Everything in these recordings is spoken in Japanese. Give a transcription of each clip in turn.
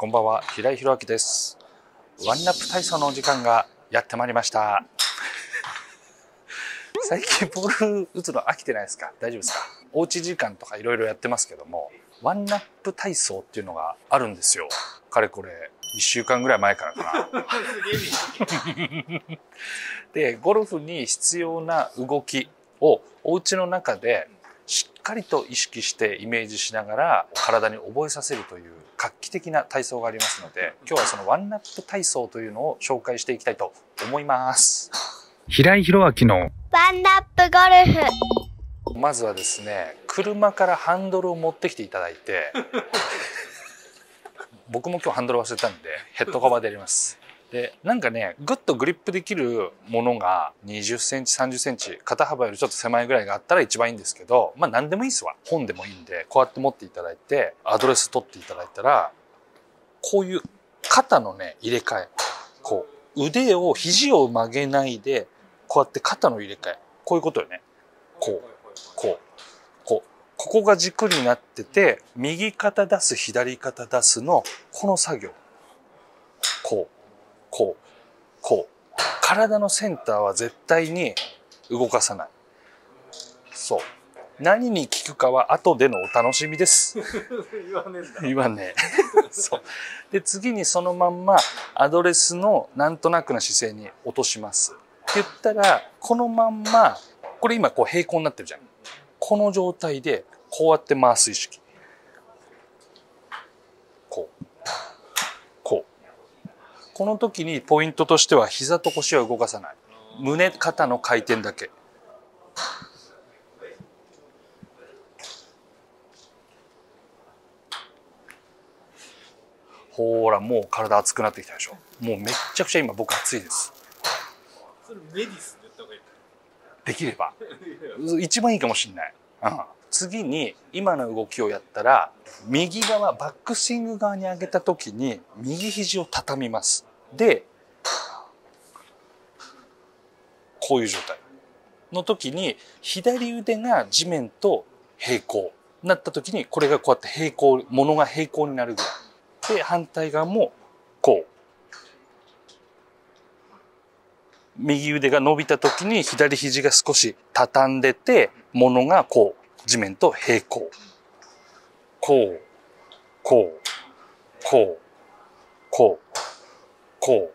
こんばんは、平井宏明です。ワンナップ体操のお時間がやってまいりました。最近ボール打つの飽きてないですか？大丈夫ですか？おうち時間とかいろいろやってますけども、ワンナップ体操っていうのがあるんですよ。かれこれ、1週間ぐらい前からかな。で、ゴルフに必要な動きをお家の中でしっかりと意識してイメージしながら体に覚えさせるという画期的な体操がありますので今日はそのワンナップ体操というのを紹介していきたいと思います。平井宏明のワンナップゴルフ。まずはですね車からハンドルを持ってきていただいて僕も今日ハンドル忘れたんでヘッドカバーでやりますでなんかねグッとグリップできるものが20センチ30センチ肩幅よりちょっと狭いぐらいがあったら一番いいんですけどまあ何でもいいですわ。本でもいいんでこうやって持っていただいてアドレス取っていただいたらこういう肩のね入れ替え。こう腕を肘を曲げないでこうやって肩の入れ替え。こういうことよね。こうこうこう。ここが軸になってて右肩出す左肩出すのこの作業。こうこう。体のセンターは絶対に動かさない。そう。何に効くかは後でのお楽しみです。言わねえ。言わねえ。そう。で次にそのまんまアドレスのなんとなくな姿勢に落とします。って言ったらこのまんまこれ今こう平行になってるじゃん。この状態でこうやって回す意識こうこうこの時にポイントとしては膝と腰は動かさない。胸肩の回転だけ。ほーらもう体熱くなってきたでしょ。もうめっちゃくちゃ今僕熱いです。それメディスでいい。できれば。一番いいかもしれない、うん、次に今の動きをやったら右側バックスイング側に上げた時に右肘を畳みます。でこういう状態の時に左腕が地面と平行なった時にこれがこうやって平行物が平行になるぐらい。で反対側もこう右腕が伸びた時に左肘が少し畳んでて物がこう地面と平行。こうこうこうこう。こう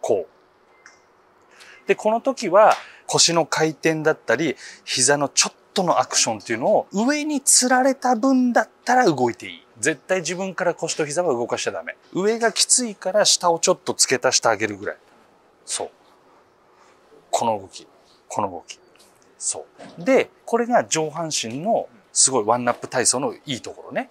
こう。でこの時は腰の回転だったり膝のちょっとのアクションっていうのを上につられた分だったら動いていい。絶対自分から腰と膝は動かしちゃダメ。上がきついから下をちょっと付け足してあげるぐらい。そう。この動き。この動き。そう。でこれが上半身のすごいワンナップ体操のいいところね。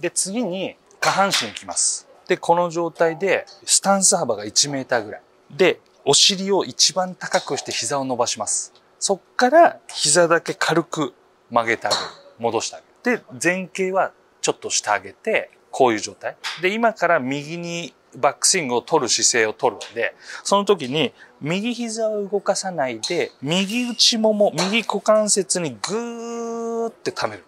で次に下半身いきます。でこの状態でスタンス幅が1メーターぐらい。でお尻を一番高くして膝を伸ばします。そっから膝だけ軽く曲げてあげる。戻してあげる。で前傾はちょっとしてあげてこういう状態。で今から右にバックスイングを取る姿勢を取るのでその時に右膝を動かさないで右内もも右股関節にグーって溜める。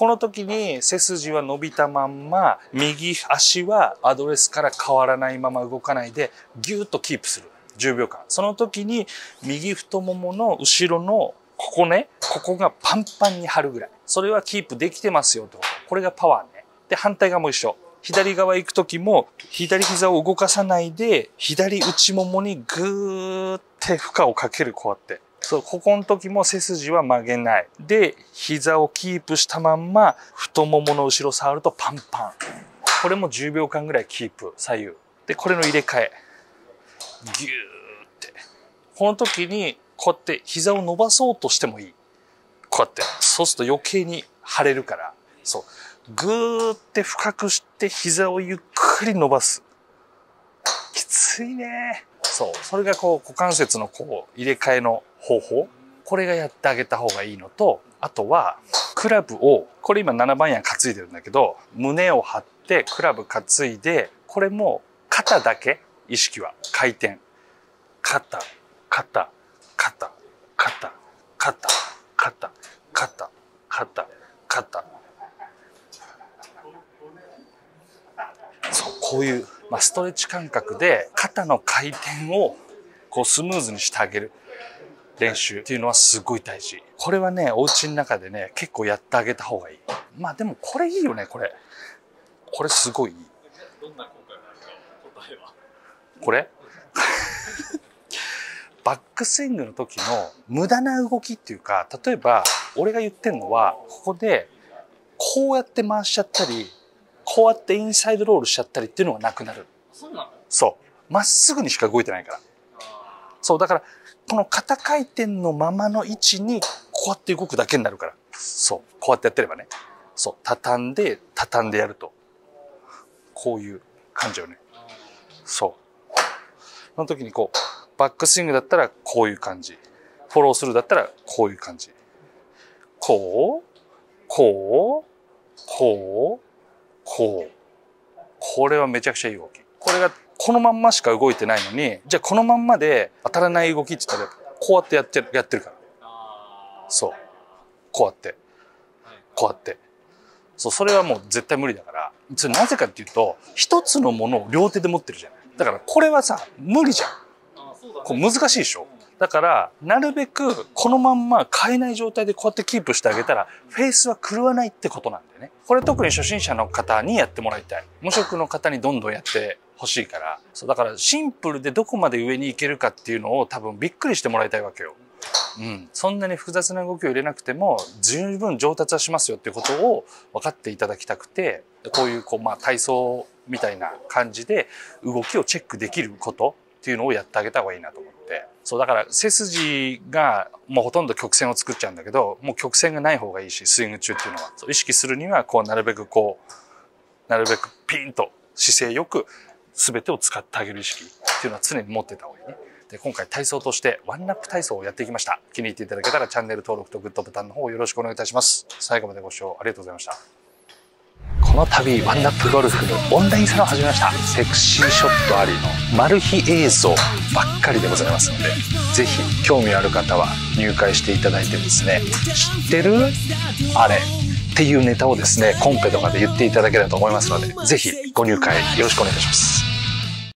この時に背筋は伸びたまんま右足はアドレスから変わらないまま動かないでギューッとキープする。10秒間。その時に右太ももの後ろのここねここがパンパンに張るぐらい。それはキープできてますよと。これがパワーね。で反対側も一緒。左側行く時も左膝を動かさないで左内ももにグーって負荷をかけるこうやって。そうここの時も背筋は曲げない。で膝をキープしたまんま太ももの後ろ触るとパンパン。これも10秒間ぐらいキープ左右。でこれの入れ替え。ギューって。この時にこうやって膝を伸ばそうとしてもいい。こうやって。そうすると余計に腫れるから。そう。ぐーって深くして膝をゆっくり伸ばす。きついね。そう。それがこう股関節のこう入れ替えの方法。これがやってあげた方がいいのと、あとはクラブを、これ今7番や担いでるんだけど、胸を張ってクラブ担いで、これも肩だけ意識は回転。肩、肩、肩、肩、肩、肩、肩、肩、肩。そう。こういう、まあ、ストレッチ感覚で肩の回転をこうスムーズにしてあげる練習っていうのはすごい大事。これはね、お家の中でね、結構やってあげた方がいい。まあでもこれいいよね、これ。これすごいいい。どんな効果が？あるか答えは？これ？バックスイングの時の無駄な動きっていうか、例えば俺が言ってんのは、ここでこうやって回しちゃったり、こうやってインサイドロールしちゃったりっていうのがなくなる。そうなの？そう。まっすぐにしか動いてないから。そう、だから、この肩回転のままの位置に、こうやって動くだけになるから。そう。こうやってやってればね。そう。畳んで、畳んでやると。こういう感じよね。そう。その時にこう、バックスイングだったらこういう感じ。フォローするだったらこういう感じ。こう、こう、こう、こう。これはめちゃくちゃいい動き。これがこのまんましか動いてないのに、じゃあこのまんまで当たらない動きって言ったら、こうやってやってる、やってるから。あそう。こうやって。こうやって。そう、それはもう絶対無理だから。それなぜかっていうと、一つのものを両手で持ってるじゃない。だからこれはさ、無理じゃん。こう難しいでしょ？だから、なるべくこのまんま変えない状態でこうやってキープしてあげたら、フェースは狂わないってことなんだよね。これ特に初心者の方にやってもらいたい。無職の方にどんどんやってほしいから。そう、だからシンプルでどこまで上に行けるかっていうのを多分びっくりしてもらいたいわけよ。うん。そんなに複雑な動きを入れなくても、十分上達はしますよっていうことを分かっていただきたくて、こういう、こう、まあ、体操みたいな感じで動きをチェックできることっていうのをやってあげた方がいいなと思って。そう、だから背筋がもうほとんど曲線を作っちゃうんだけど、もう曲線がない方がいいし、スイング中っていうのは。意識するには、こう、なるべくこう、なるべくピンと姿勢よく全てを使ってあげる意識っていうのは常に持ってた方がいいね。で、今回体操としてワンナップ体操をやっていきました。気に入っていただけたらチャンネル登録とグッドボタンの方よろしくお願いいたします。最後までご視聴ありがとうございました。この度ワンナップゴルフのオンラインサロン始めました。セクシーショットありのマル秘映像ばっかりでございますので是非興味ある方は入会していただいてですね知ってる？あれ？っていうネタをですねコンペとかで言っていただければと思いますので是非ご入会よろしくお願いいたします。